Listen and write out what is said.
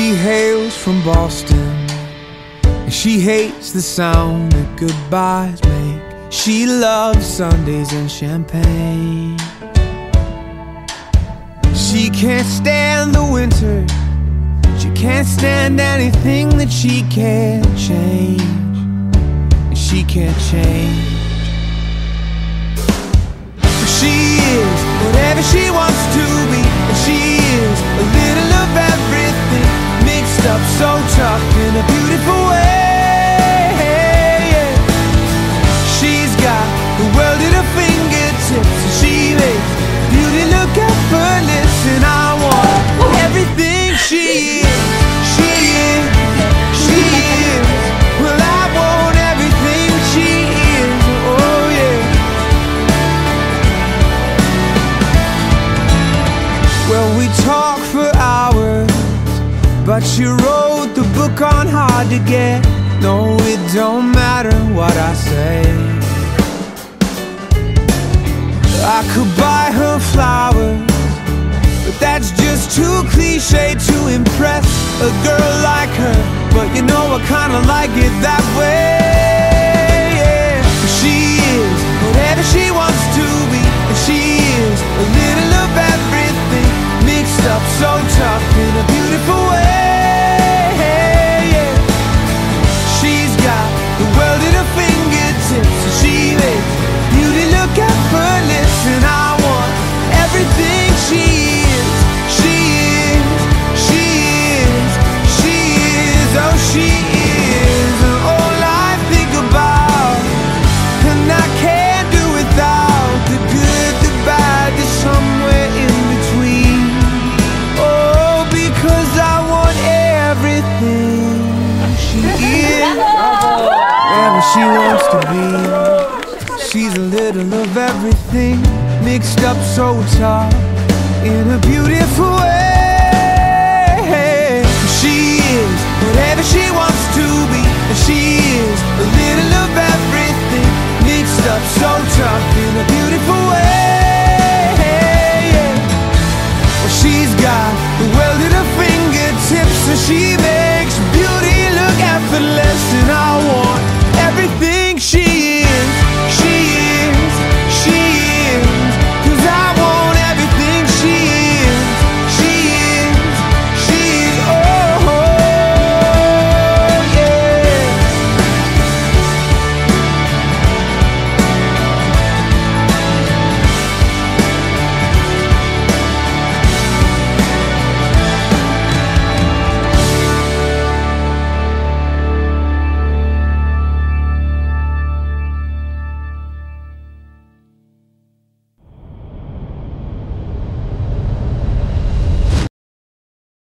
hails from Boston, and she hates the sound that goodbyes make. She loves Sundays and champagne. She can't stand the winter. She can't stand anything that she can't change. She can't change. In a beautiful way. She's got the world at her fingertips. And she makes beauty look effortless. And I want everything she is. She is. She is. Well, I want everything she is. Oh, yeah. Well, we talk for hours, but you wrote the book on hard to get. No, it don't matter what I say. I could buy her flowers, but that's just too cliche to impress a girl like her. But you know I kinda like it that way. she wants to be. She's a little of everything, mixed up so it's hard in a beautiful way. She is whatever she wants to be, she is a little of everything, mixed up so tough in a beautiful way. Well, she's got the world at her fingertips, and so she.